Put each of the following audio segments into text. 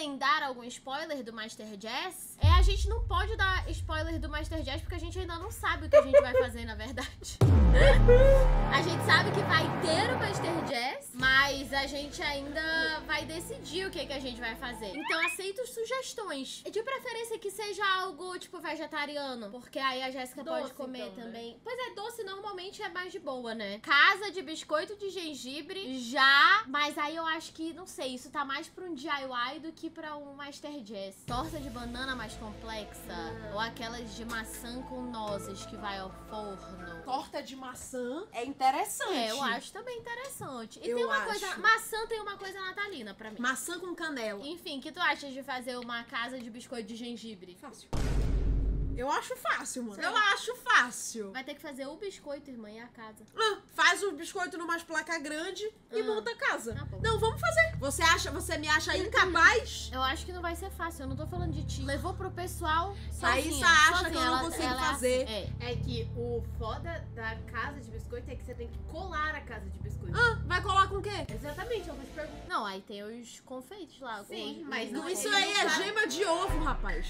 podem dar algum spoiler do Master Jazz? É, a gente não pode dar spoiler do Master Jazz porque a gente ainda não sabe o que a gente vai fazer, na verdade. a gente sabe que vai ter o Master Jazz, mas a gente ainda vai decidir o que, que a gente vai fazer. Então aceito sugestões. De preferência que seja algo, tipo, vegetariano. Porque aí a Jéssica pode comer então, né? também. Pois é, doce normalmente é mais de boa, né? Casa de biscoito de gengibre, já. Mas aí eu acho que, não sei, isso tá mais pra um DIY do que pra um Master Jazz. Torta de banana mais complexa. Ah. Ou aquelas de maçã com nozes que vai ao forno. Torta de maçã é interessante. É, eu acho também interessante. E Eu tem uma acho. coisa. Maçã tem uma coisa natalina pra mim. Maçã com canela. Enfim, o que tu achas de fazer uma casa de biscoito de gengibre? Fácil. Eu acho fácil, mano. Sim. Eu acho fácil. Vai ter que fazer o biscoito, irmã, e a casa. Ah, faz o biscoito numa placa grande e Ah. monta a casa. Tá bom. Não, vamos fazer. Você acha, você me acha incapaz? Eu acho que não vai ser fácil, eu não tô falando de ti. Levou pro pessoal. Raíssa sozinha, acha sozinha, que eu não ela- consigo ela é fazer. assim, é. É que o foda da casa de biscoito é que você tem que colar a casa de biscoito. Ah, vai colar com o quê? Exatamente, eu vou te perguntar. Não, aí tem os confeitos lá. Sim, os- mas não Isso ele aí não é sabe. gema de ovo, rapaz.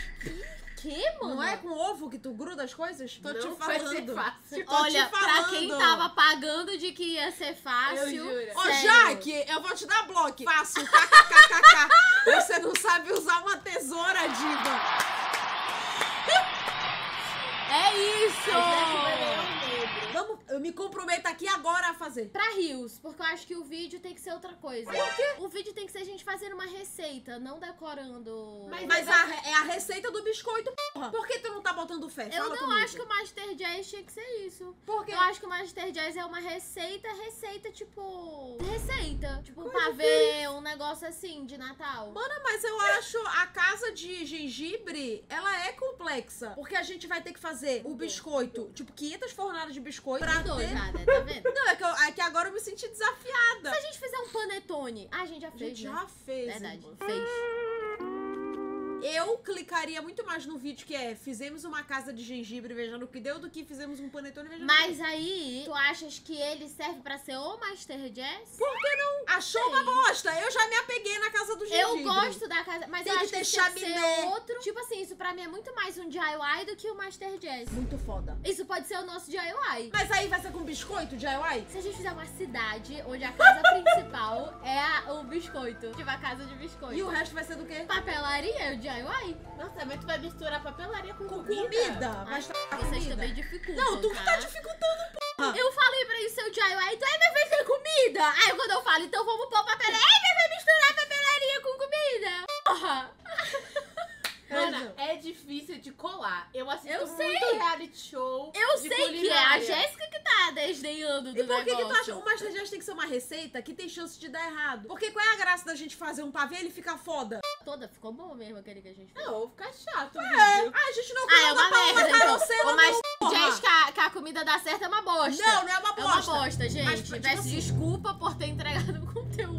Que, mano? Não é com ovo que tu gruda as coisas? Tô não te falando. fácil. Tô Olha, te pra quem falando. tava pagando de que ia ser fácil. Ô, sério. Jaque, eu vou te dar bloco. Fácil, kkkk. Você não sabe usar uma tesoura, diva. É isso! Eu me comprometo aqui agora a fazer. Pra rios, porque eu acho que o vídeo tem que ser outra coisa. Por quê? O vídeo tem que ser a gente fazendo uma receita, não decorando. Mas Mas a, é a receita do biscoito, porra. Por que tu não tá botando fé? Eu Fala não comigo. acho que o Master Jazz tinha que ser isso. Por quê? Eu acho que o Master Jazz é uma receita, receita, tipo. Receita. Tipo um Coisa pavê, um negócio assim, de Natal. Mana, mas eu acho a casa de gengibre, ela é complexa. Porque a gente vai ter que fazer o biscoito, tipo, 500 fornadas de biscoito pra Mudou ter... já, né? Tá vendo? Não, é que, eu- é que agora eu me senti desafiada. Se a gente fizer um panetone. Ah, a gente já A fez. gente né? já fez. Verdade, irmã. fez. Eu clicaria muito mais no vídeo que é fizemos uma casa de gengibre vejando o que deu do que fizemos um panetone vejando o que Mas aí, tu achas que ele serve pra ser o Master Jazz? deu. Achou uma bosta. Eu já me apeguei na casa do gengibre. Eu gosto da casa, mas Tem eu que acho ter que tinha que chaminé. ser outro. Tipo assim, isso pra mim é muito mais um DIY do que o Master Jazz. Muito foda. Isso pode ser o nosso DIY. Mas aí vai ser com biscoito, DIY? Se a gente fizer uma cidade onde a casa principal é a- o biscoito, tipo a casa de biscoito. E o resto vai ser do quê? Papelaria, o DIY. Nossa, mas tu vai misturar papelaria com, Com comida? comida. Vai Ai, estragar Vocês comida. também dificultam, Não, tu que tá? tá dificultando, porra. Eu falei pra isso seu DIY, tu é minha vez comida. Aí quando eu falo, então vamos pôr papelaria, minha vez misturar papelaria com comida. Porra. Mana, é difícil de colar. Eu assisto Eu muito sei. reality show. Eu sei que é a culinária. Jéssica que tá desdenhando do E por que, que tu acha o Master Jazz tem que ser uma receita que tem chance de dar errado? Porque qual é a graça da gente fazer um pavê e ele ficar foda? Toda ficou bom mesmo aquele que a gente fez. Não, fica chato o É. vídeo. Ah, a gente não Ah, é comeu uma da Paola merda, então. Ô, Mas. Jess, que a, que a comida dá certo é uma bosta. Não, não é uma É uma bosta. bosta, gente. Mas, tipo Peço assim- desculpa por ter entregado conteúdo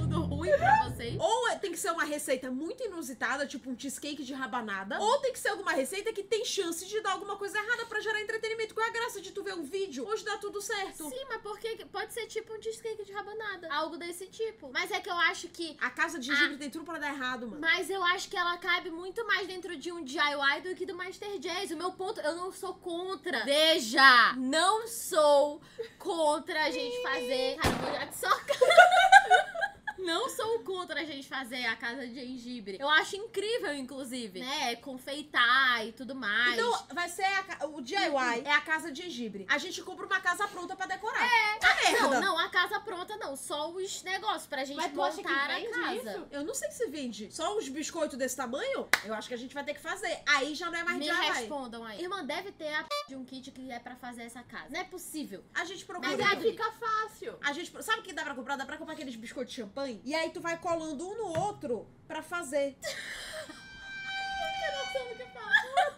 ruim pra vocês. Ou é- tem que ser uma receita muito inusitada, tipo um cheesecake de rabanada. Ou tem que ser alguma receita que tem chance de dar alguma coisa errada pra gerar entretenimento. Qual é a graça de tu ver um vídeo onde dá tudo certo? Sim, mas porque pode ser tipo um cheesecake de rabanada. Algo desse tipo. Mas é que eu acho que. A casa de gengibre tem tudo pra dar errado, mano. Mas eu acho que ela cabe muito mais dentro de um DIY do que do Master Jazz. O meu ponto, eu não sou contra. Veja, não sou contra a gente fazer. Cara, eu vou já te socar. Não sou contra a gente fazer a casa de gengibre. Eu acho incrível, inclusive, né? Confeitar e tudo mais. Então, vai ser a o DIY é a casa de gengibre. A gente compra uma casa pronta pra decorar. É, a não, merda. não, a casa pronta não. Só os negócios pra gente Mas montar a casa. isso? Eu não sei se vende. Só os biscoitos desse tamanho, eu acho que a gente vai ter que fazer. Aí já não é mais Me DIY. respondam aí. Irmã, deve ter a p de um kit que é pra fazer essa casa. Não é possível. A gente procura. Mas Mas aí é- fica fácil. A gente, sabe o que dá pra comprar? Dá pra comprar aqueles biscoitos de champanhe? E aí tu vai colando um no outro pra fazer.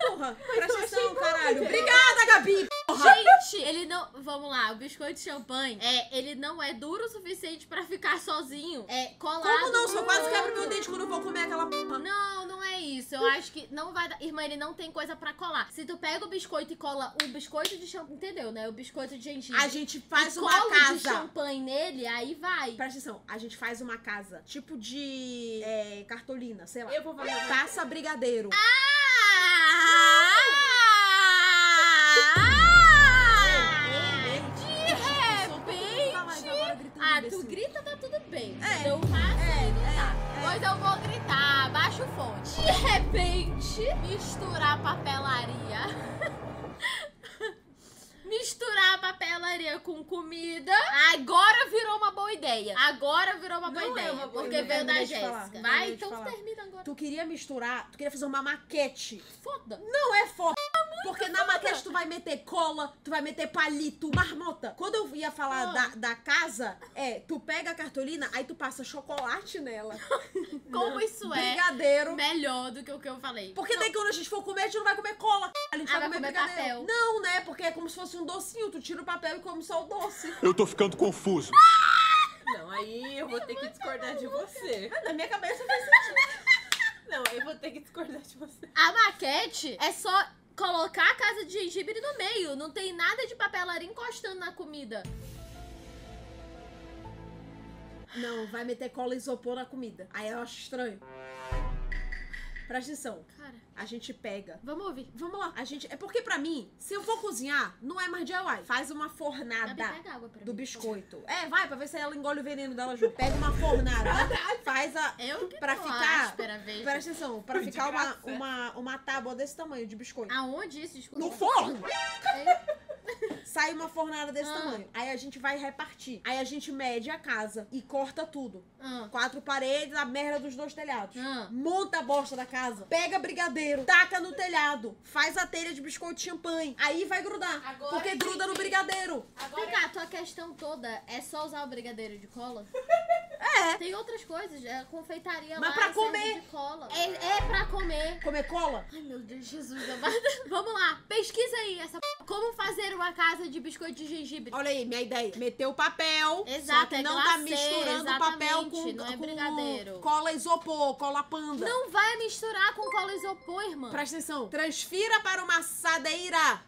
Porra, presta atenção, caralho. Obrigada, Gabi. Gente, ele não. Vamos lá, o biscoito de champanhe, é, ele não é duro o suficiente pra ficar sozinho. É colado. Como não? Só quase quebro meu dente quando eu vou comer aquela porra. Não, não é isso. Eu acho que não vai dar. Irmã, ele não tem coisa pra colar. Se tu pega o biscoito e cola o biscoito de champanhe. Entendeu, né? O biscoito de gengibre. A gente faz e uma cola de casa. champanhe nele, aí vai. Presta atenção, a gente faz uma casa tipo de é, cartolina, sei lá. Eu vou fazer Taça brigadeiro. Ah! De repente. Ah, tu grita, tá tudo bem. É. Eu faço É, e não é, tá. é. Pois eu vou gritar, baixa o fonte. De repente, misturar papelaria. Misturar a papelaria com comida. Agora virou uma boa ideia. Agora virou uma boa Não é ideia. uma boa porque ideia. veio da Jéssica. Vai, então falar. termina agora. Tu queria misturar, tu queria fazer uma maquete. Foda. Não é foda. Porque na maquete tu vai meter cola, tu vai meter palito, marmota. Quando eu ia falar Ah. da, da casa, é, tu pega a cartolina, aí tu passa chocolate nela. Como isso é Brigadeiro. melhor do que o que eu falei. Porque daí quando a gente for comer, a gente não vai comer cola. A gente Ah, vai, vai comer, comer brigadeiro. papel. Não, né? Porque é como se fosse um docinho. Tu tira o papel e come só o doce. Eu tô ficando confuso. Não, aí eu vou ter que discordar de você. Na minha cabeça faz sentido. Não, eu vou ter que discordar de você. A maquete é só colocar a casa de gengibre no meio. Não tem nada de papelaria encostando na comida. Não, vai meter cola isopor na comida. Aí eu acho estranho. Presta atenção. Cara, A gente pega. vamos ouvir. Vamos lá. A gente. É porque pra mim, se eu for cozinhar, não é mais DIY. Faz uma fornada pega água pra do mim, biscoito. É, vai, pra ver se ela engole o veneno dela junto. Pega uma fornada. faz a. Eu que Pra ficar- áspera, veja. Presta atenção, pra De ficar uma, uma, uma tábua desse tamanho de biscoito. Aonde isso? Desculpa. No forno! É. Sai uma fornada desse Ah. tamanho. Aí a gente vai repartir. Aí a gente mede a casa e corta tudo. Ah, Quatro paredes, a merda dos dois telhados. Ah. Monta a bosta da casa. Pega brigadeiro, taca no telhado. Faz a telha de biscoito de champanhe. Aí vai grudar. Agora porque gruda no brigadeiro. Vem cá, a tua questão toda é só usar o brigadeiro de cola? É. Tem outras coisas, é confeitaria Mas lá, pra serve comer. de cola. É, é comer. Comer cola? Ai, meu Deus, Jesus amado. Vamos lá, pesquisa aí essa p... Como fazer uma casa de biscoito de gengibre. Olha aí, minha ideia. Meter o papel. Exato, só que é não tá glacê, misturando o papel com, não é com brigadeiro. cola isopor, cola panda. Não vai misturar com cola isopor, irmã. Presta atenção. Transfira para uma assadeira.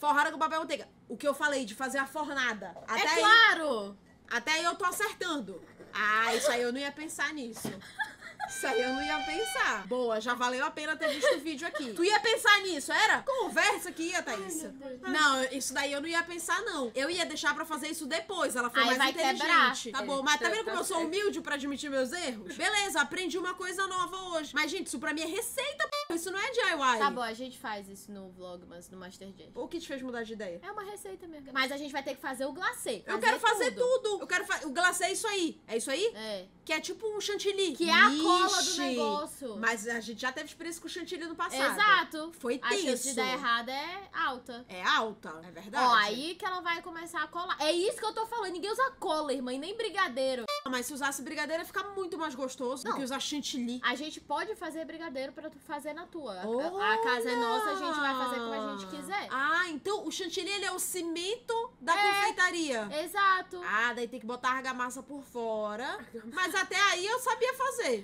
Forrada com papel manteiga. O que eu falei de fazer a fornada. Até é aí, claro! até aí eu tô acertando. Ah, isso aí eu não ia pensar nisso. Isso aí eu não ia pensar. Boa, já valeu a pena ter visto o vídeo aqui. Tu ia pensar nisso, era? Conversa que ia, Thaís. Não, isso daí eu não ia pensar, não. Eu ia deixar pra fazer isso depois. Ela foi Aí mais vai inteligente. quebrar. Tá bom, mas tá Tá- vendo como tá eu sou certo. humilde pra admitir meus erros? Beleza, aprendi uma coisa nova hoje. Mas, gente, isso pra mim é receita, p***. Isso não é DIY. Tá bom, a gente faz isso no vlog, mas no Masterchef. O que te fez mudar de ideia? É uma receita mesmo. Mas a gente vai ter que fazer o glacê. Eu quero fazer tudo. Eu quero fazer. O glacê é isso aí. É isso aí? É. Que é tipo um chantilly. Que é a cola do Ixi. negócio. Mas a gente já teve experiência com chantilly no passado. Exato. Foi A chance de tenso. dar errado é alta. É alta, é verdade. Ó, aí que ela vai começar a colar. É isso que eu tô falando. Ninguém usa cola, irmã, e nem brigadeiro. Mas se usasse brigadeiro ia ficar muito mais gostoso do Não. que usar chantilly. A gente pode fazer brigadeiro pra tu fazer na tua. A- Olha! A casa é nossa, a gente vai fazer como a gente quiser. Ah, então o chantilly ele é o cimento da É. confeitaria. Exato. Ah, daí tem que botar a argamassa por fora. Mas até aí eu sabia fazer.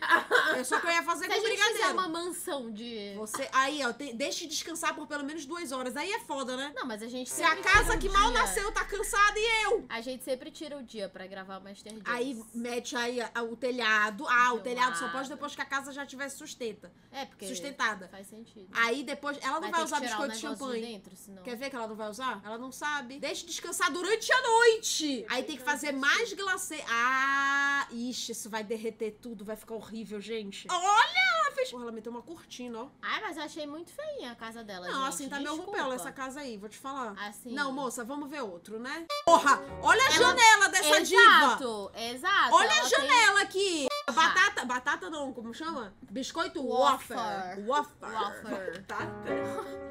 É só que eu ia fazer Se com a gente brigadeiro. fizer uma mansão de. Você, aí, ó, tem, deixa descansar por pelo menos duas horas. Aí é foda, né? Não, mas a gente Se a casa que mal nasceu tá cansada e eu. A gente sempre tira o dia pra gravar o Master Jazz. Aí mete aí a- o telhado. Ah, o Do telhado só lado. pode depois que a casa já tiver sustenta. É, porque. Sustentada. Faz sentido. Aí depois. Ela não vai, ter usar biscoito de o champanhe. dentro, senão. Quer ver que ela não vai usar? Ela não sabe. Deixa descansar durante a noite. Aí tem que fazer mais glacê. Ah, ixi, isso vai derreter tudo, vai ficar horrível, gente. Olha, ela fez. Porra, ela meteu uma cortina, ó. Ai, mas eu achei muito feinha a casa dela. Não, gente. assim tá meio rupela essa casa aí, vou te falar. Assim. Não, moça, vamos ver outro, né? Porra, olha a janela dessa diva. Exato, exato. Olha a ela tem- janela aqui. Batata, batata não, como chama? Biscoito wafer. Wafer. Wafer. Batata?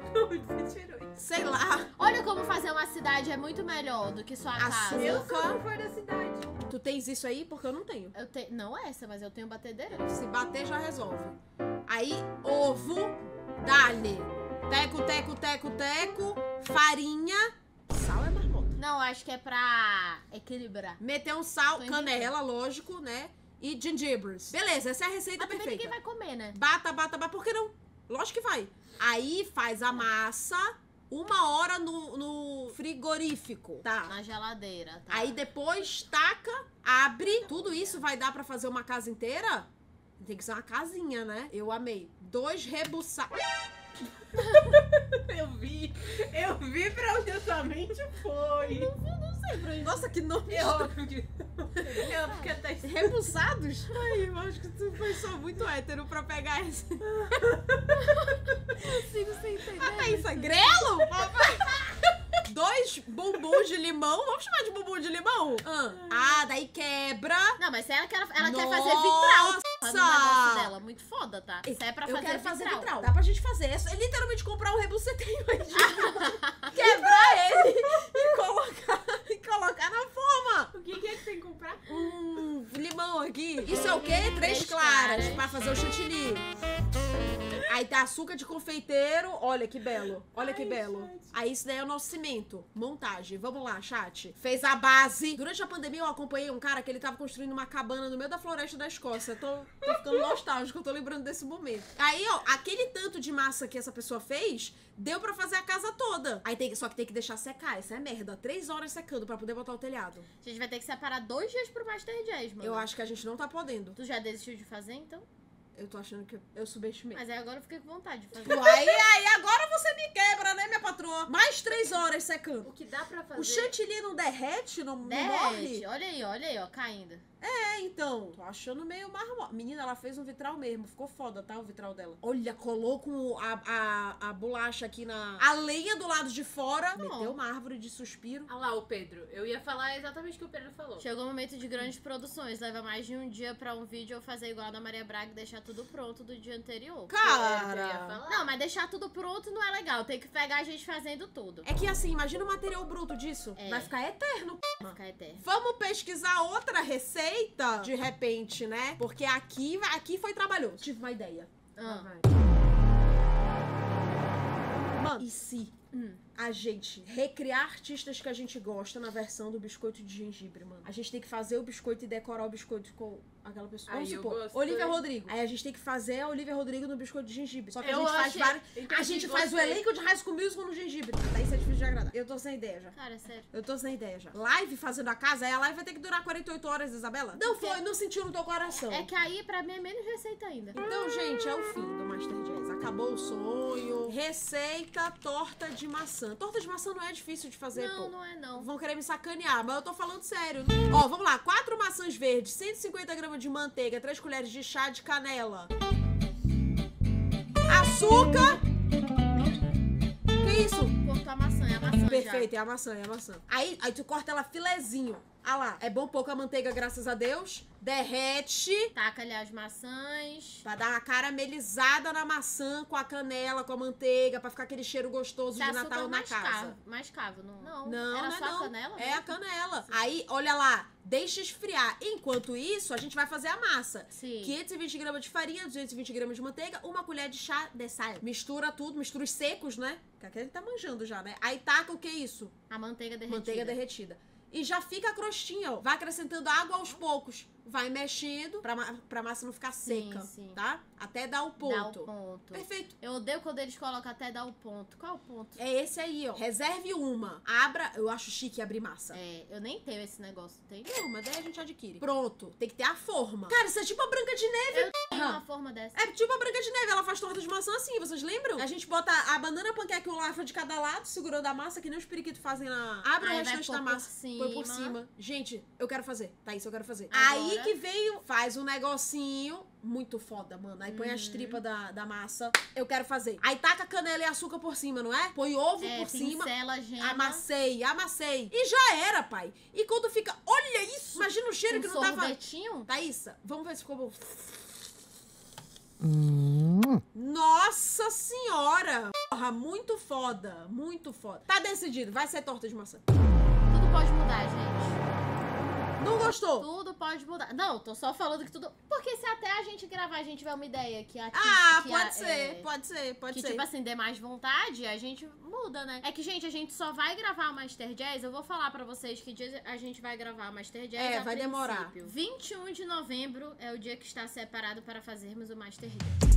Sei lá. Olha como fazer uma cidade é muito melhor do que sua casa. Açúcar. Eu sou a favor da cidade. Tu tens isso aí? Porque eu não tenho. Eu tenho. Não essa, mas eu tenho batedeira. Se bater, já resolve. Aí, ovo, dale. Teco, teco, teco, teco. Farinha. Sal é marmota. Não, acho que é pra equilibrar. Meter um sal, Tô canela, lógico, né? E gengibres. Beleza, essa é a receita Mas também ninguém perfeita. vai comer, né? Bata, bata, bata. Por que não? Lógico que vai. Aí faz a massa uma hora no, no frigorífico. Tá. Na geladeira, tá? Aí depois taca, abre. Tudo isso vai dar pra fazer uma casa inteira? Tem que ser uma casinha, né? Eu amei. Dois rebuçados. Eu vi, eu vi pra onde a sua mente foi. Nossa, que nome. É óbvio que. É óbvio que tá escrito. Rebuçados? Ai, eu acho que tu foi só muito hétero pra pegar esse. consigo sem entender. Ah, tá isso, é grelo? Dois bombons de limão. Vamos chamar de bombom de limão? Ah, ah daí quebra. Não, mas se ela quer, ela quer fazer Nossa! No negócio dela. Muito foda, tá? Isso é pra eu fazer quero fazer vitral. vitral. Dá pra gente fazer. É é literalmente comprar um rebuceteio aí de quebrar ele e colocar, e colocar na forma. O que, que é que tem que comprar? Um limão aqui. Isso é o quê? Três Três claras claras. pra fazer o chantilly. Aí tá açúcar de confeiteiro. Olha que belo. Olha que Ai, belo. chat. Aí isso daí é o nosso cimento. Montagem. Vamos lá, chat. Fez a base. Durante a pandemia eu acompanhei um cara que ele tava construindo uma cabana no meio da floresta da Escócia. Tô, tô ficando nostálgico, eu tô lembrando desse momento. Aí, ó, aquele tanto de massa que essa pessoa fez, deu pra fazer a casa toda. Aí tem, só que tem que deixar secar. Isso é merda. Três horas secando pra poder botar o telhado. A gente vai ter que separar dois dias pro Master Jazz, mano. Eu acho que a gente não tá podendo. Tu já desistiu de fazer, então? Eu tô achando que eu subestimei. Mas aí agora eu fiquei com vontade de fazer. Aí, aí, agora você me quebra, né, minha patroa? Mais três horas secando. O que dá pra fazer? O chantilly não derrete, não, não Derrete. morre? Olha aí, olha aí, ó, caindo. É, então. Tô achando meio marmota. Menina, ela fez um vitral mesmo. Ficou foda, tá? O vitral dela. Olha, colou com a, a, a bolacha aqui na... A lenha do lado de fora. Bom. Meteu uma árvore de suspiro. Ah lá, o Pedro. Eu ia falar exatamente o que o Pedro falou. Chegou o momento de grandes produções. Leva mais de um dia pra um vídeo eu fazer igual a da Maria Braga e deixar tudo pronto do dia anterior. Cara... Não, mas deixar tudo pronto não é legal. Tem que pegar a gente fazendo tudo. É que assim, imagina o material bruto disso. É. Vai ficar eterno. Vai ficar eterno. Vamos pesquisar outra receita de repente, né? Porque aqui, aqui foi trabalhoso. Tive uma ideia. Ah, Mano, e se Hum. A gente recriar artistas que a gente gosta na versão do biscoito de gengibre, mano? A gente tem que fazer o biscoito e decorar o biscoito com aquela pessoa. Vamos Aí eu supor. Olivia Rodrigo. Aí a gente tem que fazer a Olivia Rodrigo no biscoito de gengibre. Só que a Eu gente faz vários. A gente faz o elenco de High School Musical no gengibre. Daí isso é difícil de agradar. Eu tô sem ideia já. Cara, sério. Eu tô sem ideia já. Live fazendo a casa, aí a live vai ter que durar 48 horas, Isabela? Não Porque- foi, não sentiu no teu coração. É que aí, pra mim, é menos receita ainda. Então, gente, é o fim do Master Jazz. Acabou o sonho. Receita torta de maçã. Torta de maçã não é difícil de fazer, Não, pô. não é não. Vão querer me sacanear, mas eu tô falando sério. Ó, vamos lá. Quatro maçãs verdes, 150 gramas de manteiga, 3 colheres de chá de canela. Açúcar. Que isso? Cortou a maçã, é a maçã Perfeito, é a maçã, é a maçã. Aí, aí tu corta ela filezinho. Ah lá, é bom pouca manteiga, graças a Deus. Derrete. já. Taca ali as maçãs. Pra dar uma caramelizada na maçã com a canela, com a manteiga, pra ficar aquele cheiro gostoso Se de açúcar Natal na mais casa. cavo, mais cavo, não? Não, Não, era não é só a não. canela? É a mesmo? canela. Aí, olha lá, deixa esfriar. Enquanto isso, a gente vai fazer a massa. Sim. 520 gramas de farinha, 220 gramas de manteiga, uma colher de chá de sal. Mistura tudo, mistura os secos, né? Que aqui a gente tá manjando já, né? Aí taca o que é isso? A manteiga derretida. Manteiga derretida. E já fica crostinha, ó. Vai acrescentando água aos poucos. Vai mexendo pra, ma pra massa não ficar Sim, seca, sim. tá? Até dar o Dá ponto. o ponto. Perfeito. Eu odeio quando eles colocam até dar o ponto. Qual é o ponto? É esse aí, ó. Reserve uma. Abra. Eu acho chique abrir massa. É, eu nem tenho esse negócio, tem? Não, mas daí a gente adquire. Pronto. Tem que ter a forma. Cara, isso é tipo a Branca de Neve. Eu porra. uma forma dessa. É tipo a Branca de Neve. Ela faz torta de maçã assim, vocês lembram? A gente bota a banana panqueca e o lafra de cada lado, segurando a massa, que nem os periquitos fazem na... Abre Aí o restante da massa. Põe por cima. cima. Gente, eu quero fazer. Tá, isso eu quero fazer. Agora- Aí que veio, faz um negocinho muito foda, mano. Aí põe as Uhum. tripas da, da massa. Eu quero fazer. Aí taca canela e açúcar por cima, não é? Põe ovo É, por cima. pincela, a gema. Amassei, amassei. E já era, pai. E quando fica. Olha isso! Imagina o cheiro um que não tava. sorvetinho. Thaísa, vamos ver se ficou bom. Nossa senhora! Porra, muito foda, muito foda. Tá decidido, vai ser torta de maçã. Tudo pode mudar, gente. Não gostou? Tudo pode mudar. Não, tô só falando que tudo. Porque se até a gente gravar, a gente tiver uma ideia que a Ah, que pode a- ser, é, pode ser, pode que, ser. tipo assim, dê mais vontade, a gente muda, né? É que, gente, a gente só vai gravar o Master Jazz. Eu vou falar pra vocês que dia a gente vai gravar o Master Jazz. É, vai demorar. princípio. 21 de novembro é o dia que está separado para fazermos o Master Jazz.